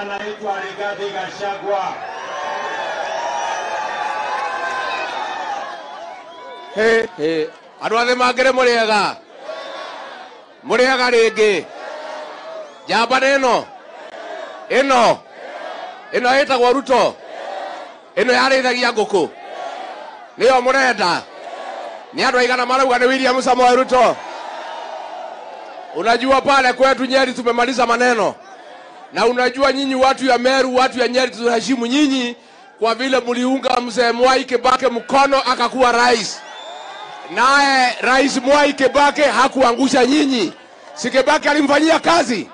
anaitwa Rigathi Gachagua. Hĩ. andå athä mangä må rä ega må rä ega rä ngä njamba nä ä no ä no ä no ä tagwo ruto? Ä no yarä thagia ngå kå nä yo må renda nä andå aigana marauga nä william samoe ruto? Unajua pale kwetu nyeri tumemaliza maneno na unajua nyinyi watu ya meru watu ya nyeri tunaheshimu nyinyi kwa vile mliunga mzee mwai kibake mkono akakuwa rais. Naye rais mwai kibake hakuangusha nyinyi. Si Kibaki alimfanyia kazi?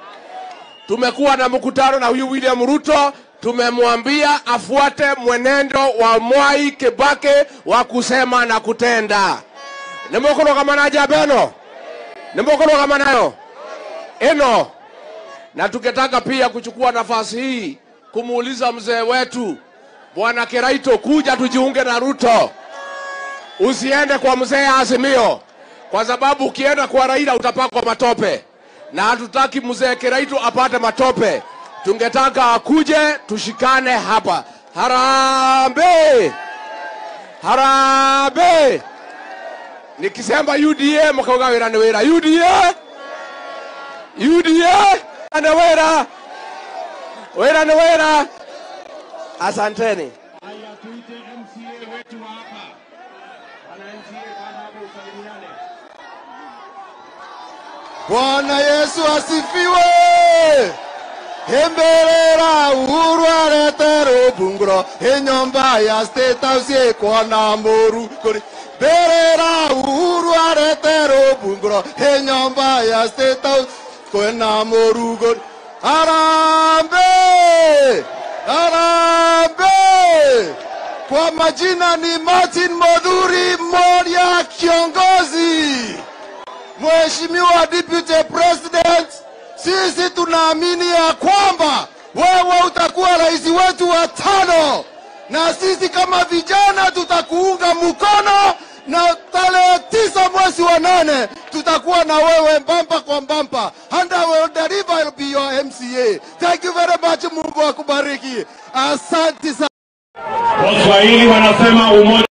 Tumekuwa na mkutano na huyu william ruto tumemwambia afuate mwenendo wa mwai kibake wa kusema na kutenda. Nimukorogamana jabeno kama nayo eno na tungetaka pia kuchukua nafasi hii kumuuliza mzee wetu bwana Keraito, kuja tujiunge na Ruto, usiende kwa mzee Azimio, kwa sababu ukienda kwa Raila utapakwa matope, na hatutaki mzee Keraito apate matope. Tungetaka akuje tushikane hapa. Harambe, harambe! Nikisema UDA mkauga wira ni wira UDA, UDA ni Wera, Wera ni Wera, Asanteni. Haya, tuite MCA wetu hapa. Bwana MCA, hapo usalimiane. Bwana Yesu asifiwe. Hemberera uhuru arete rubunguro enyomba ya state house ekwa na moru kuri berera uhuru arete rubunguro enyomba ya state house kwena moru kuri Harambe! Harambe! Kwa majina ni Martin Modhuri Moria kiongozi. Mheshimiwa Deputy President, sisi tunaamini ya kwamba wewe utakuwa rais wetu wa tano, na sisi kama vijana tutakuunga mkono, na tarehe tisa mwezi wa nane tutakuwa na wewe mbamba kwa mbamba, MCA. Thank you very much, Mungu akubariki. Asante sana. Waswahili wanasema umoja